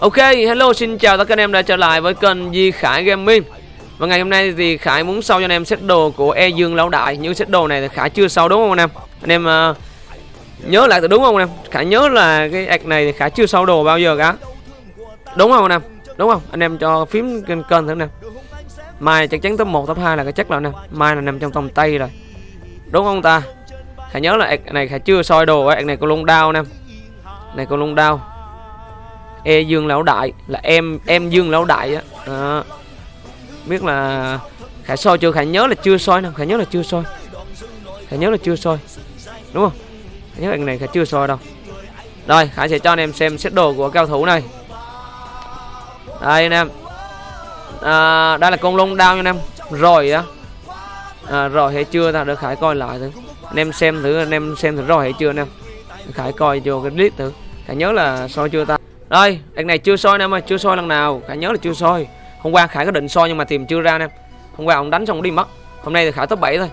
Ok, hello xin chào tất cả anh em đã trở lại với kênh Di Khải Gaming. Và ngày hôm nay thì Khải muốn sâu cho anh em set đồ của E Dương Lão Đại. Những set đồ này thì Khải chưa sâu đúng không anh em? Anh em uh, nhớ lại từ đúng không anh em? Khải nhớ là cái ạc này thì Khải chưa sâu đồ bao giờ cả. Đúng không anh em? Đúng không? Anh em cho phím kênh kênh thử anh em. Mai chắc chắn top 1 top 2 là cái chắc rồi anh em. Mai là nằm trong tầm tay rồi. Đúng không ta? Khải nhớ là ạc này Khải chưa soi đồ. Ạc này có lung đao anh em. Này có lung đao e dương lão đại là em em dương lão đại á. À, biết là khải soi chưa? Khải nhớ là chưa soi nè khải nhớ là chưa soi. Khải nhớ là chưa soi đúng không? Khải nhớ anh này khải chưa soi đâu. Rồi khải sẽ cho anh em xem set đồ của cao thủ này. Đây anh em. À, đây là con lông đao nha anh em. Rồi á. À, rồi hay chưa ta? Được khải coi lại thử. Anh em xem thử anh em xem thử rồi hay chưa anh em? Khải coi vô cái clip thử. Khải nhớ là soi chưa ta? Đây, đằng này chưa soi em ơi, chưa soi lần nào. Khải nhớ là chưa soi. Hôm qua Khải có định soi nhưng mà tìm chưa ra em. Hôm qua ông đánh xong đi mất. Hôm nay thì Khải top 7 thôi.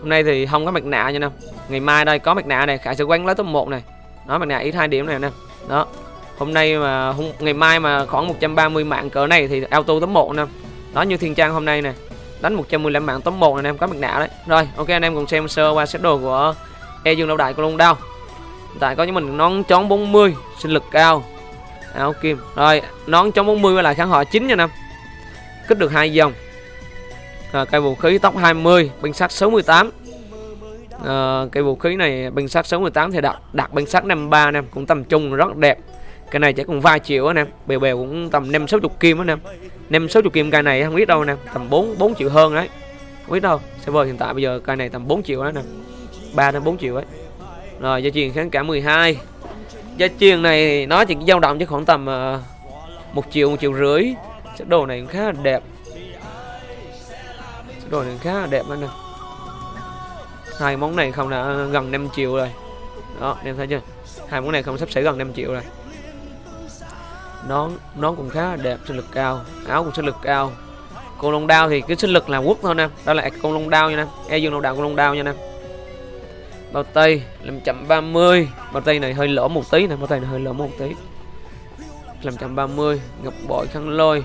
Hôm nay thì không có mặt nạ nha em. Ngày mai đây có mặt nạ này, Khải sẽ quăng lấy top 1 này. Đó mặt nạ ít hai điểm này nè. Đó. Hôm nay mà hôm, ngày mai mà khoảng 130 mạng cỡ này thì auto top 1 nè. Đó như Thiên Trang hôm nay nè. Đánh 115 mạng top 1 này em có mặt nạ đấy. Rồi, ok anh em cùng xem sơ qua set đồ của E Dương Lâu Đại của Long Đao. Hiện tại có những mình nón chón 40, sinh lực cao, À, áo kim rồi nón chống 40 với lại kháng họ 9 nha năm kích được hai dòng. À, cây vũ khí tóc 20 binh sắt 68 à, ờ, cây vũ khí này binh sắt 68 thì đặt đặt binh sắt 53 năm cũng tầm trung rất đẹp. Cái này chỉ còn vài triệu anh em bèo bèo cũng tầm 5 60 kim anh em 5 60 kim cây này không biết đâu nè tầm 4 4 triệu hơn đấy. Không biết đâu server hiện tại bây giờ cây này tầm 4 triệu đó nè 3 đến 4 triệu ấy. Rồi gia truyền kháng cả 12 Gia truyền này nó chỉ dao động chứ khoảng tầm uh, một triệu một triệu rưỡi. Chiếc đồ này cũng khá là đẹp. Chất đồ này khá là đẹp anh nè Hai món này không là gần 5 triệu rồi. Đó em thấy chưa? Hai món này không sắp xỉ gần 5 triệu rồi. Nón nón cũng khá là đẹp sinh lực cao. Áo cũng sinh lực cao. Con lông đao thì cái sinh lực là quốc thôi nè. Đó là con lông đao nha nè. E dương lông đao con lông đao nha nè bao tay 530 bao tay này hơi lỗ một tí này bao tay này hơi lỗ một tí. 530 ngọc bội khăn lôi.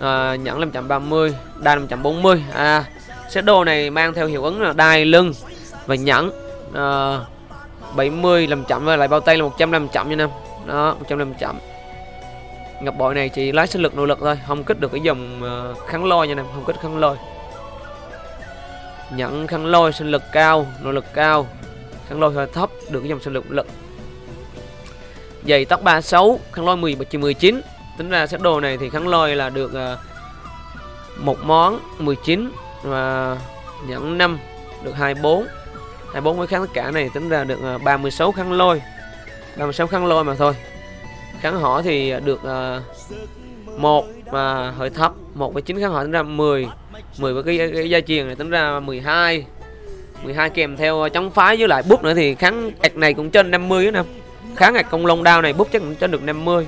À, nhẫn 530 đai 540 à set đồ này mang theo hiệu ứng là đai lưng và nhẫn. À, 70 làm chậm và lại bao tay là 100 làm chậm nha năm đó 100 làm chậm. Ngọc bội này chỉ lái sinh lực nội lực thôi không kích được cái dòng ờ, uh, kháng lôi nha năm không kích kháng lôi nhận khăn lôi sinh lực cao nỗ lực cao. Khăn lôi hơi thấp, được cái dòng sinh lực lực. Giày tóc 36 khăn lôi 10 19 tính ra set đồ này thì khăn lôi là được ờ, một món 19 và nhẫn 5 được 24 24 với kháng tất cả này, tính ra được ờ, 36 khăn lôi. 36 khăn lôi mà thôi. Kháng hỏ thì ờ, được một mà hơi thấp, một với chín kháng hỏ tính ra 10 10 với cái, cái gia truyền này tính ra 12 12 kèm theo ờ, chống phái với lại búp nữa thì kháng ạch này cũng trên 50 nữa nè. Kháng ạch công long đao này búp chắc cũng trên được 50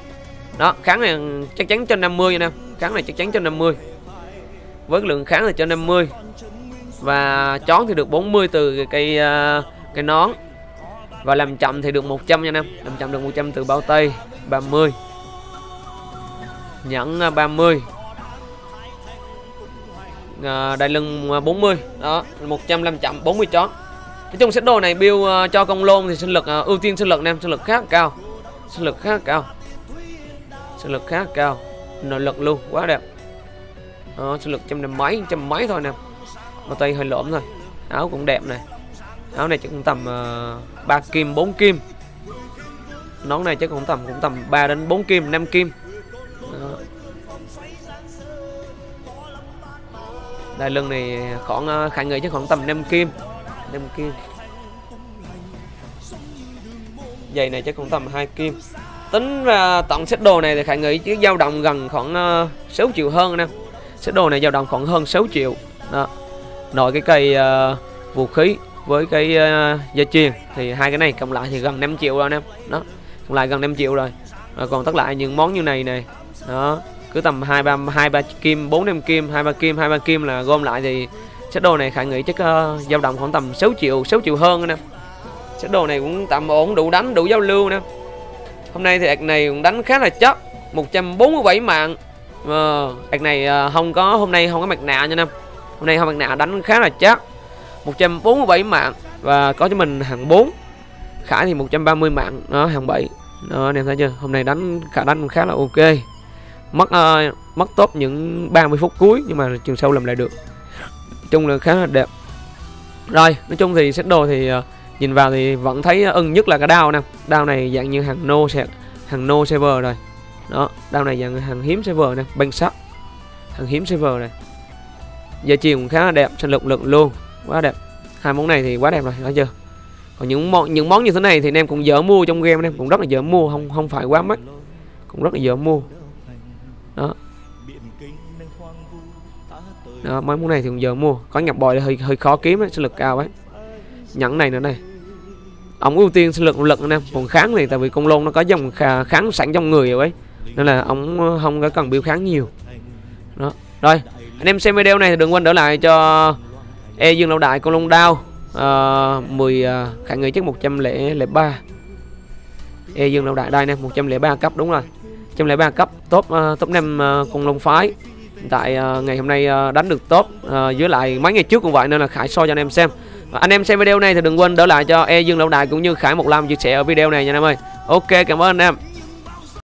đó kháng này chắc chắn trên 50 nè. Kháng này chắc chắn trên 50 với lượng kháng là trên 50 và chón thì được 40 từ cái cây ờ, cái nón. Và làm chậm thì được 100 nha em làm chậm được 100 từ bao tay 30 nhẫn ờ, 30 à, đai lưng à, 40 đó 150 chậm 40 chó. Nói chung set đồ này build uh, cho công lôn thì sinh lực uh, ưu tiên sinh lực nam sinh lực khá cao. Sinh lực khá cao. Sinh lực khá cao. Nội lực luôn quá đẹp. Đó, sinh lực trăm năm mấy trăm mấy thôi nè. Mà tay hơi lõm thôi. Áo cũng đẹp này. Áo này chắc cũng tầm uh, 3 kim 4 kim. Nón này chắc cũng tầm cũng tầm 3 đến 4 kim 5 kim. Đai lưng này khoảng ờ, khả người chắc khoảng tầm 5 kim. 5 kim. Giày này chắc cũng tầm 2 kim. Tính ra tổng set đồ này thì khả nghĩ chứ dao động gần khoảng ờ, 6 triệu hơn nè. Set đồ này dao động khoảng hơn 6 triệu. Đó. Nội cái cây uh, vũ khí với cái uh, gia truyền thì hai cái này cộng lại thì gần 5 triệu rồi anh em đó cộng lại gần 5 triệu rồi. Rồi còn tất lại những món như này này. Đó cứ tầm hai ba hai ba kim bốn năm kim hai ba kim hai ba kim là gom lại thì set đồ này khả nghĩ chắc uh, dao động khoảng tầm 6 triệu 6 triệu hơn nè. Set đồ này cũng tạm ổn đủ đánh đủ giao lưu nè. Hôm nay thì ạc này cũng đánh khá là chất 147 mạng. Ờ, Ạc này uh, không có hôm nay không có mặt nạ nha năm Hôm nay không mặt nạ đánh khá là chất 147 mạng Và có cho mình hàng 4 khả thì 130 mạng đó hàng 7 đó anh em thấy chưa? Hôm nay đánh khả đánh khá là ok mất uh, mất tốt những 30 phút cuối nhưng mà trường sâu làm lại được. Chung là khá là đẹp. Rồi nói chung thì set đồ thì uh, nhìn vào thì vẫn thấy ưng nhất là cái đao nè. Đao này dạng như hàng no hàng no server rồi. Đó đao này dạng hàng hiếm server nè bên sắt hàng hiếm server này. Giờ chiều cũng khá là đẹp sinh lực lượng luôn quá đẹp. Hai món này thì quá đẹp rồi đó chưa? Còn những món những món như thế này thì anh em cũng dở mua trong game anh em cũng rất là dở mua không không phải quá mắc cũng rất là dở mua đó. Đó mấy món này thì cũng giờ mua có nhập bòi hơi hơi khó kiếm ấy, sinh lực cao ấy. Nhẫn này nữa này. Ông ưu tiên sinh lực lực anh em còn kháng này tại vì công lôn nó có dòng kháng sẵn trong người rồi ấy. Nên là ông không có cần biểu kháng nhiều. Đó. Rồi anh em xem video này thì đừng quên đỡ lại cho e dương lâu đại công lôn đao uh, 10 uh, khả người chắc 103 e dương lâu đại đây nè 103 cấp đúng rồi 103 cấp top uh, top 5 uh, ờ, cùng Long phái. Tại uh, ngày hôm nay uh, đánh được tốt uh, dưới lại mấy ngày trước cũng vậy nên là khải so cho anh em xem. Và anh em xem video này thì đừng quên đỡ lại cho e dương lâu đại cũng như khải một lam chia sẻ ở video này nha anh em ơi. Ok cảm ơn anh em.